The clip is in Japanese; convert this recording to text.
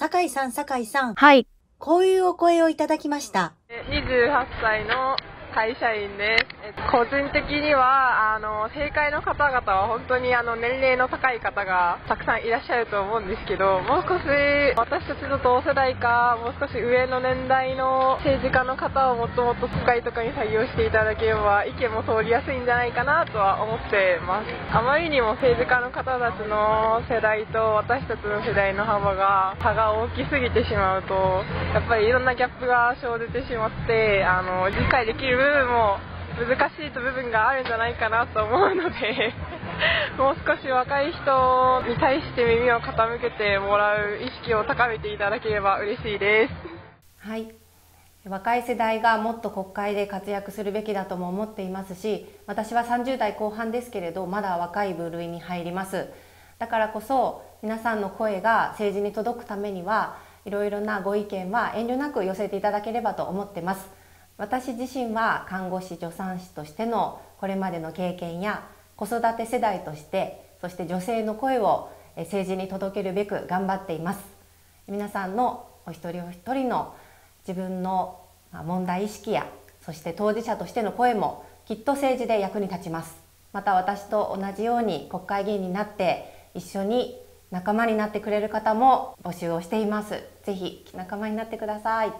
酒井さん、酒井さん、はい。こういうお声をいただきました。28歳の会社員です。個人的には、あの、正解の方々は本当にあの、年齢の高い方がたくさんいらっしゃると思うんですけど、もう少し私たちの同世代か、もう少し上の年代の政治家の方をもっともっと国会とかに採用していただければ、意見も通りやすいんじゃないかなとは思ってます。あまりにも政治家の方たちの世代と私たちの世代の幅が、差が大きすぎてしまうと、やっぱりいろんなギャップが生じてしまって、あの、理解できる部分も難しいと部分があるんじゃないかなと思うので、もう少し若い人に対して耳を傾けてもらう意識を高めていただければ嬉しいです。はい。若い世代がもっと国会で活躍するべきだとも思っていますし私は30代後半ですけれどまだ若い部類に入ります。だからこそ皆さんの声が政治に届くためにはいろいろなご意見は遠慮なく寄せていただければと思ってます。私自身は看護師助産師としてのこれまでの経験や子育て世代としてそして女性の声を政治に届けるべく頑張っています。皆さんのお一人お一人の自分の問題意識やそして当事者としての声もきっと政治で役に立ちます。また私と同じように国会議員になって一緒に仲間になってくれる方も募集をしています。ぜひ仲間になってください。